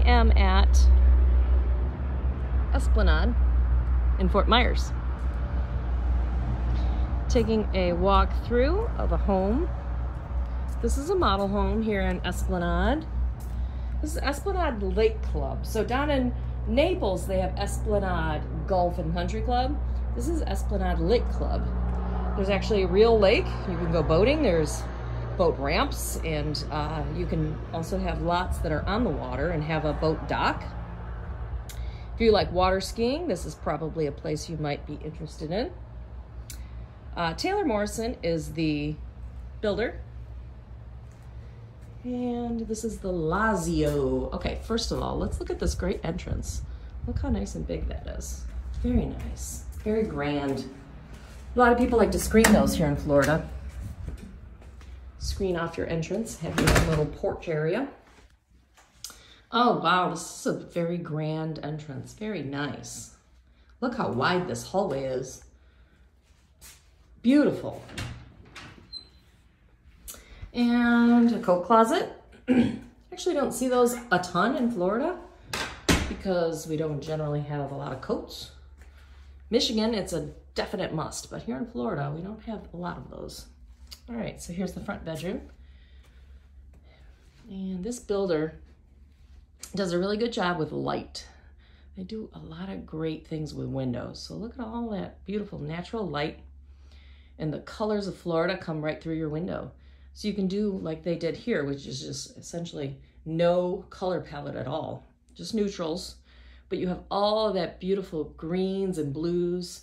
am at Esplanade in Fort Myers. Taking a walk through of a home. This is a model home here in Esplanade. This is Esplanade Lake Club. So down in Naples, they have Esplanade Golf and Country Club. This is Esplanade Lake Club. There's actually a real lake. You can go boating. There's boat ramps and uh, you can also have lots that are on the water and have a boat dock. If you like water skiing, this is probably a place you might be interested in. Uh, Taylor Morrison is the builder. And this is the Lazio. Okay, first of all, let's look at this great entrance. Look how nice and big that is. Very nice, very grand. A lot of people like to screen those here in Florida. Screen off your entrance, have your little porch area. Oh, wow, this is a very grand entrance. Very nice. Look how wide this hallway is. Beautiful. And a coat closet. Actually don't see those a ton in Florida because we don't generally have a lot of coats. Michigan, it's a definite must, but here in Florida, we don't have a lot of those. All right, so here's the front bedroom. And this builder does a really good job with light. They do a lot of great things with windows. So look at all that beautiful natural light and the colors of Florida come right through your window. So you can do like they did here, which is just essentially no color palette at all, just neutrals. But you have all of that beautiful greens and blues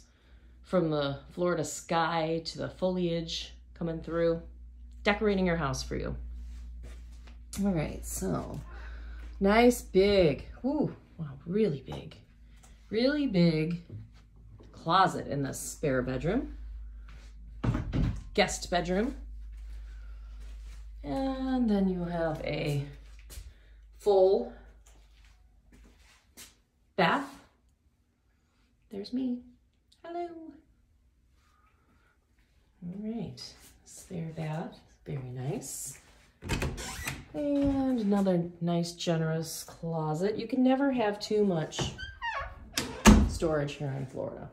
from the Florida sky to the foliage coming through, decorating your house for you. All right, so nice big, ooh, wow, really big, really big closet in the spare bedroom, guest bedroom. And then you have a full bath. There's me. Hello. All right, spare that. very nice. And another nice generous closet. You can never have too much storage here in Florida.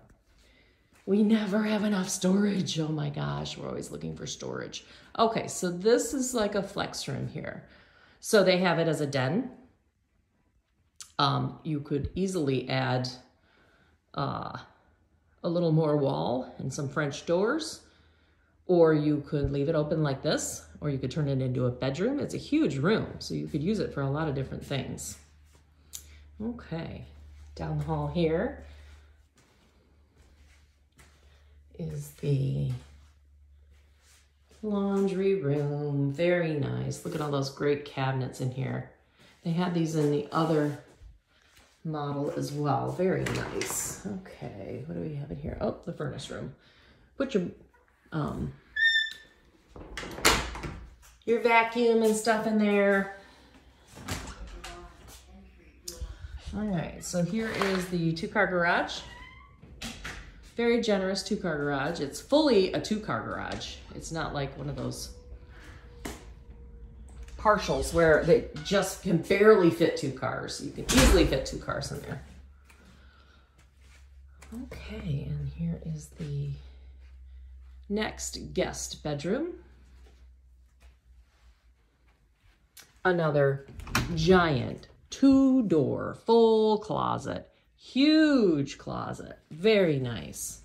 We never have enough storage. Oh my gosh, we're always looking for storage. Okay, so this is like a flex room here. So they have it as a den. Um, you could easily add uh, a little more wall and some French doors, or you could leave it open like this, or you could turn it into a bedroom. It's a huge room, so you could use it for a lot of different things. Okay, down the hall here is the laundry room. Very nice. Look at all those great cabinets in here. They had these in the other model as well. Very nice. Okay, what do we have in here? Oh, the furnace room. Put your um your vacuum and stuff in there. All right, so here is the two-car garage. Very generous two-car garage. It's fully a two-car garage. It's not like one of those partials where they just can barely fit two cars. You can easily fit two cars in there. Okay, and here is the next guest bedroom. Another giant two-door full closet. Huge closet. Very nice.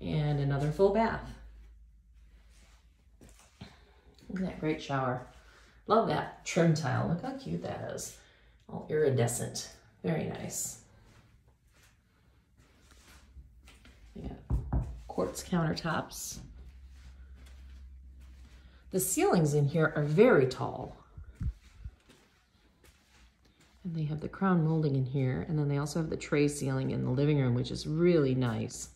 And another full bath. Look at that great shower. Love that trim tile. Look how cute that is. All iridescent. Very nice. Yeah. Quartz countertops. The ceilings in here are very tall. And they have the crown molding in here. And then they also have the tray ceiling in the living room, which is really nice.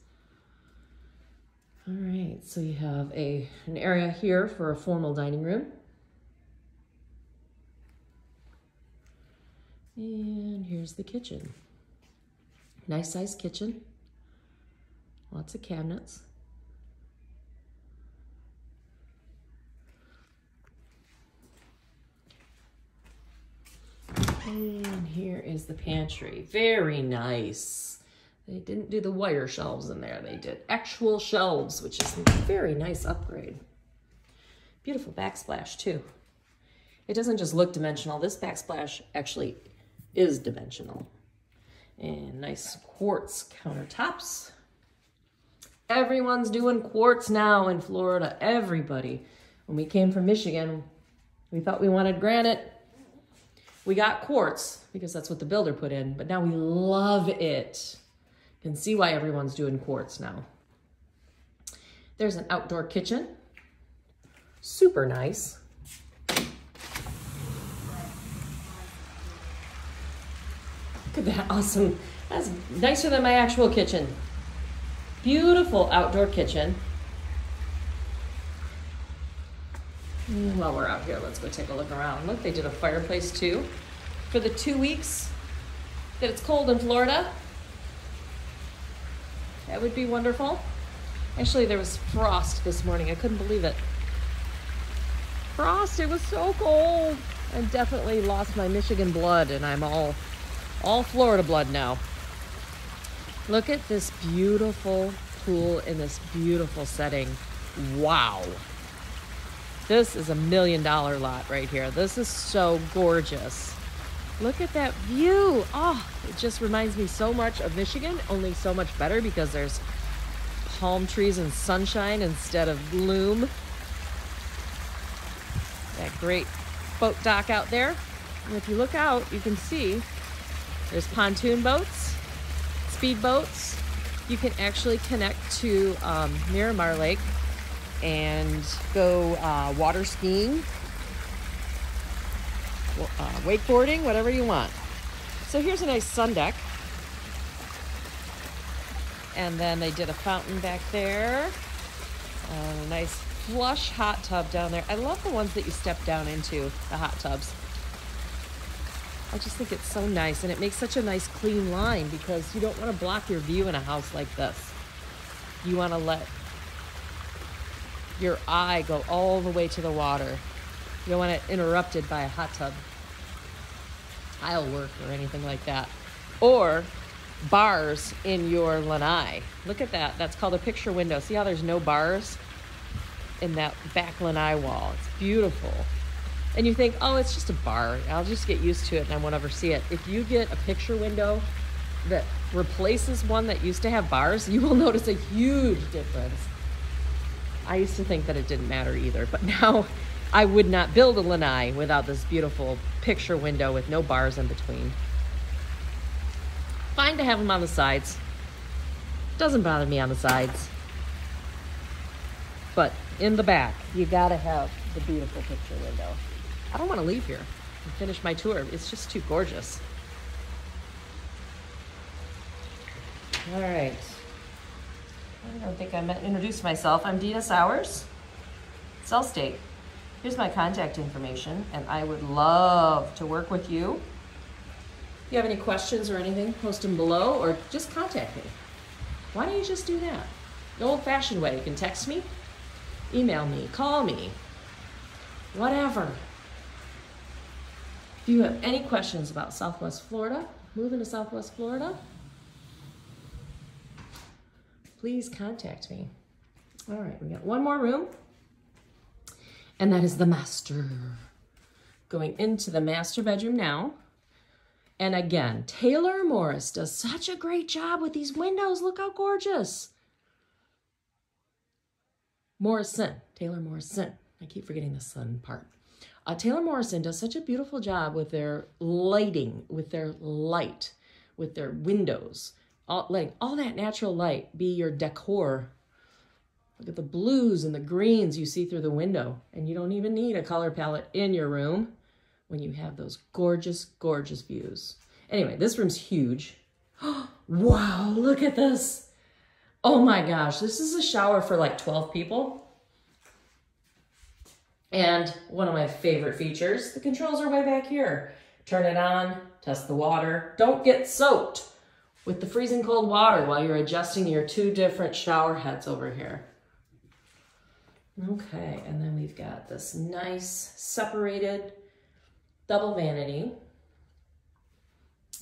All right, so you have a an area here for a formal dining room. And here's the kitchen. Nice size kitchen. Lots of cabinets. And here is the pantry. Very nice. They didn't do the wire shelves in there. They did actual shelves, which is a very nice upgrade. Beautiful backsplash too. It doesn't just look dimensional. This backsplash actually is dimensional. And nice quartz countertops. Everyone's doing quartz now in Florida. Everybody. When we came from Michigan, we thought we wanted granite. We got quartz because that's what the builder put in, but now we love it. Can see why everyone's doing quartz now. There's an outdoor kitchen. Super nice. Look at that awesome. That's nicer than my actual kitchen. Beautiful outdoor kitchen. While we're out here, let's go take a look around. Look, they did a fireplace too. For the two weeks that it's cold in Florida, that would be wonderful. Actually, there was frost this morning. I couldn't believe it. Frost, it was so cold. I definitely lost my Michigan blood and I'm all all Florida blood now. Look at this beautiful pool in this beautiful setting. Wow. This is a million dollar lot right here. This is so gorgeous. Look at that view. Oh, it just reminds me so much of Michigan, only so much better because there's palm trees and sunshine instead of gloom. That great boat dock out there. And if you look out, you can see there's pontoon boats, speed boats. You can actually connect to um, Miromar Lake and go uh, water skiing, uh, wakeboarding, whatever you want. So here's a nice sun deck. And then they did a fountain back there. And a nice flush hot tub down there. I love the ones that you step down into, the hot tubs. I just think it's so nice and it makes such a nice clean line because you don't want to block your view in a house like this. You want to let your eye go all the way to the water. You don't want it interrupted by a hot tub, tile work, or anything like that. Or bars in your lanai. Look at that. That's called a picture window. See how there's no bars in that back lanai wall? It's beautiful and you think, oh, it's just a bar. I'll just get used to it and I won't ever see it. If you get a picture window that replaces one that used to have bars, you will notice a huge difference. I used to think that it didn't matter either, but now I would not build a lanai without this beautiful picture window with no bars in between. Fine to have them on the sides. Doesn't bother me on the sides. But in the back, you gotta have the beautiful picture window. I don't want to leave here and finish my tour. It's just too gorgeous. All right. I don't think I introduced myself. I'm Dina Sowers, Sellstate. Here's my contact information, and I would love to work with you. If you have any questions or anything, post them below or just contact me. Why don't you just do that? The old-fashioned way. You can text me, email me, call me, whatever. If you have any questions about Southwest Florida, moving to Southwest Florida, please contact me. All right, we got one more room, and that is the master. Going into the master bedroom now. And again, Taylor Morris does such a great job with these windows. Look how gorgeous. Morrison, Taylor Morrison. I keep forgetting the sun part. Uh, Taylor Morrison does such a beautiful job with their lighting, with their light, with their windows, all, letting all that natural light be your decor. Look at the blues and the greens you see through the window, and you don't even need a color palette in your room when you have those gorgeous, gorgeous views. Anyway, this room's huge. wow, look at this. Oh my gosh, this is a shower for like 12 people. And one of my favorite features, the controls are way back here. Turn it on, test the water. Don't get soaked with the freezing cold water while you're adjusting your two different shower heads over here. Okay, and then we've got this nice separated double vanity.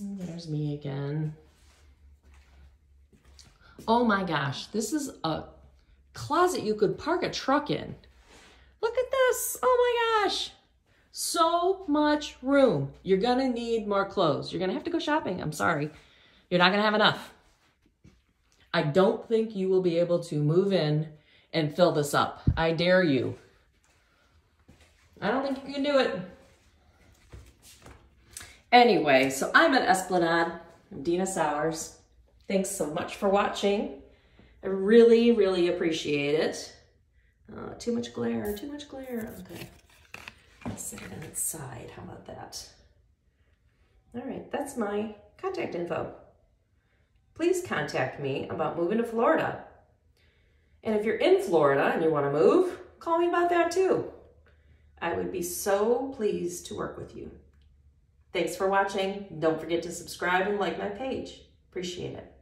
There's me again. Oh my gosh, this is a closet you could park a truck in. Look at this. Oh my gosh. So much room. You're going to need more clothes. You're going to have to go shopping. I'm sorry. You're not going to have enough. I don't think you will be able to move in and fill this up. I dare you. I don't think you can do it. Anyway, so I'm at Esplanade. I'm Dina Sowers. Thanks so much for watching. I really, really appreciate it. Uh, too much glare, too much glare. Okay. Let's set it on its side. How about that? All right, that's my contact info. Please contact me about moving to Florida. And if you're in Florida and you want to move, call me about that too. I would be so pleased to work with you. Thanks for watching. Don't forget to subscribe and like my page. Appreciate it.